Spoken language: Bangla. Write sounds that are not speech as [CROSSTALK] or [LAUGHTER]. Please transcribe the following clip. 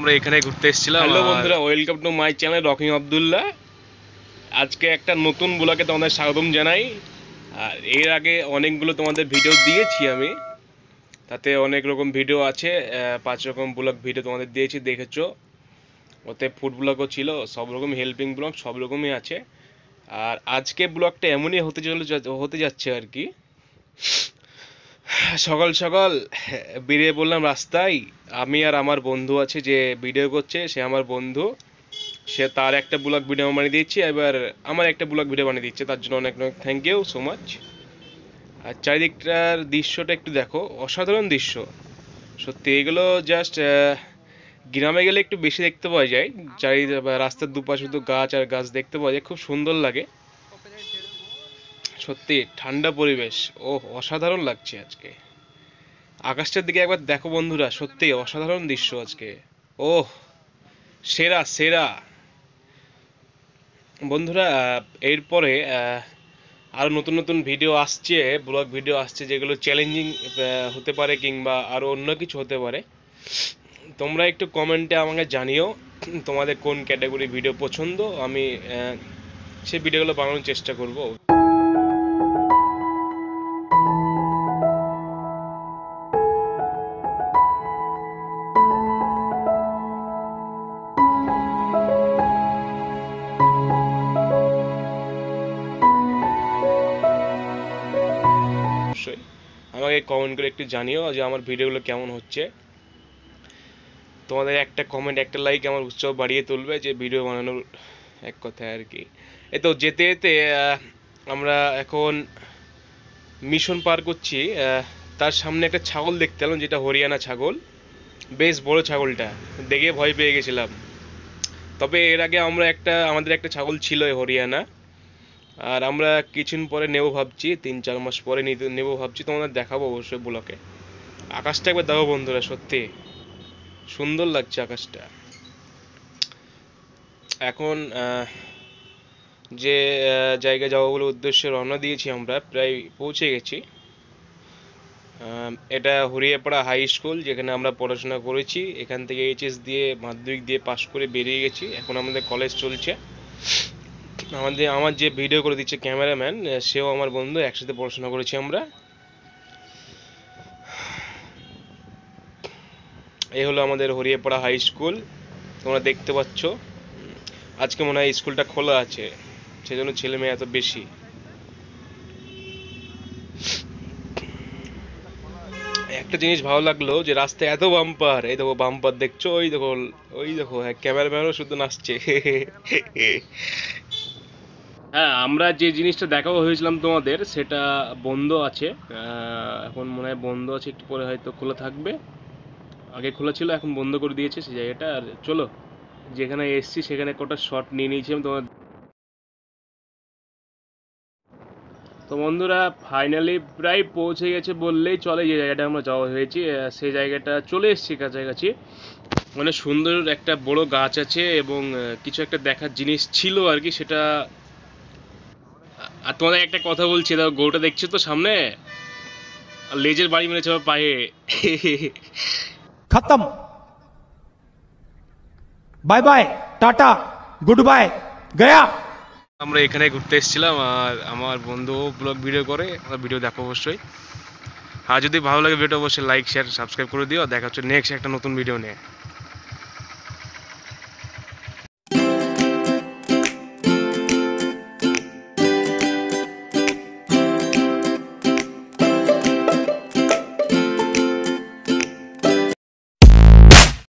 আমরা এখানে ঘুরতে এসেছিলাম হ্যালো বন্ধুরা welcome to my channel rocking Abdullah আজকে একটা নতুন ব্লগে তোমাদের স্বাগতম জানাই। আর এর আগে অনেকগুলো তোমাদের ভিডিও দিয়েছি আমি। তাতে অনেক রকম ভিডিও আছে পাঁচ রকম ব্লগ ভিডিও তোমাদের দিয়েছি দেখেছ। ওতে ফুড ব্লগও ছিল সব রকম হেল্পিং ব্লগ সব রকমই আছে। আর আজকে ব্লগটা এমনই হতে চলে হতে যাচ্ছে আর কি। সকাল সকাল। বেরিয়ে পড়লাম রাস্তায় আমি আর আমার বন্ধু আছে যে ভিডিও করছে, সে আমার বন্ধু। সে তার একটা ব্লগ ভিডিও বানিয়ে দিচ্ছে এবার আমার একটা ব্লগ ভিডিও বানিয়ে দিচ্ছে। তার জন্য অনেক অনেক থ্যাংক ইউ সো মাচ আর চারিদিকটার দৃশ্যটা একটু দেখো। অসাধারণ দৃশ্য। সত্যি, এগুলো জাস্ট গ্রামে গেলে একটু বেশি দেখতে পাওয়া যায়। চারি রাস্তার দুপাশে শুধু গাছ আর গাছ দেখতে পাওয়া যায়। খুব সুন্দর লাগে। সত্যি ঠান্ডা পরিবেশ। ও অসাধারণ লাগছে আজকে। আকাশটার দিকে একবার দেখো বন্ধুরা সত্যি অসাধারণ দৃশ্য আজকে। ও সেরা সেরা। বন্ধুরা এরপরে আহ, আরও নতুন নতুন ভিডিও আসছে ব্লগ ভিডিও আসছে যেগুলো চ্যালেঞ্জিং হতে পারে কিংবা আরও অন্য কিছু হতে পারে। তোমরা একটু কমেন্টে আমাকে জানিও তোমাদের কোন ক্যাটাগরি ভিডিও পছন্দ। আমি সেই ভিডিওগুলো বানানোর চেষ্টা করব। আমাকে কমেন্ট করে একটু জানিও যে আমার ভিডিওগুলো কেমন হচ্ছে। তোমাদের একটা কমেন্ট একটা লাইক আমার উৎসাহ বাড়িয়ে তুলবে যে ভিডিও বানানোর এক কথায় আর কি। এই তো যেতে যেতে আমরা এখন মিশন পার করছি। তার সামনে একটা ছাগল দেখতে পেলাম যেটা হরিয়ানা ছাগল। বেশ বড় ছাগলটা, দেখে ভয় পেয়ে গেছিলাম। তবে এর আগে আমরা একটা, আমাদের একটা ছাগল ছিল হরিয়ানা। আর আমরা কিছুদিন পরে নেব ভাবছি, তিন চার মাস পরে নিতে নেব ভাবছি, তোমাদের দেখাবো অবশ্যই ব্লকে। আকাশটা একবার দেখো বন্ধুরা, সত্যি। সুন্দর লাগছে আকাশটা। এখন যে জায়গায় যাব বলে উদ্দেশ্যে রওনা দিয়েছি আমরা, প্রায় পৌঁছে গেছি। এটা হরিয়াপাড়া হাই স্কুল, যেখানে আমরা পড়াশোনা করেছি। এখান থেকে এইচএস দিয়ে, মাধ্যমিক দিয়ে পাশ করে বেরিয়ে গেছি। এখন আমাদের কলেজ চলছে। আমাদের, আমার যে ভিডিও করে দিচ্ছে ক্যামেরাম্যান সেও আমার বন্ধু, একসাথে পড়াশোনা করেছি আমরা। এই হলো আমাদের হরিয়াপাড়া হাই স্কুল তোমরা দেখতে পাচ্ছ। আজকে মনে হয় স্কুলটা খোলা আছে, সেজন্য ছেলে মেয়ে এত বেশি। একটা জিনিস ভালো লাগল যে রাস্তায় এত বাম্পার এই দেখো বাম্পার দেখছ, ওই দেখো ওই দেখো হ্যাঁ ক্যামেরাম্যানও শুধু নাচছে। [LAUGHS] হ্যাঁ আমরা যে জিনিসটা দেখাবো হয়েছিলাম তোমাদের, সেটা বন্ধ আছে। এখন মনে হয় বন্ধ আছে, একটু পরে হয়তো খোলা থাকবে। আগে খোলা ছিল, এখন বন্ধ করে দিয়েছে সেই জায়গাটা। আর চলো, যেখানে এসছি, সেখানে কটা শট নিয়ে নিয়েছি আমি তোমার তো বন্ধুরা ফাইনালি প্রায় পৌঁছে গেছে বললেই চলে যে জায়গাটা আমরা যাওয়া হয়েছি। সেই জায়গাটা চলে এসেছি কাছাকাছি। মানে সুন্দর একটা বড় গাছ আছে এবং কিছু একটা দেখার জিনিস ছিল আর কি, সেটা আর তোমাদের একটা কথা বলছি দাও গরুটা দেখছ তো সামনে? লেজের বাড়ি মেরেছে আমার পায়ে। খতম। Bye bye tata goodbye গয়া। আমরা এখানে ঘুরতে এসেছিলাম আর আমার বন্ধু ব্লগ ভিডিও করে আমরা ভিডিও দেখো অবশ্যই। আর যদি ভালো লাগে ভিডিও অবশ্যই লাইক শেয়ার সাবস্ক্রাইব করে দিও। দেখা হচ্ছে নেক্সট একটা নতুন ভিডিও নিয়ে।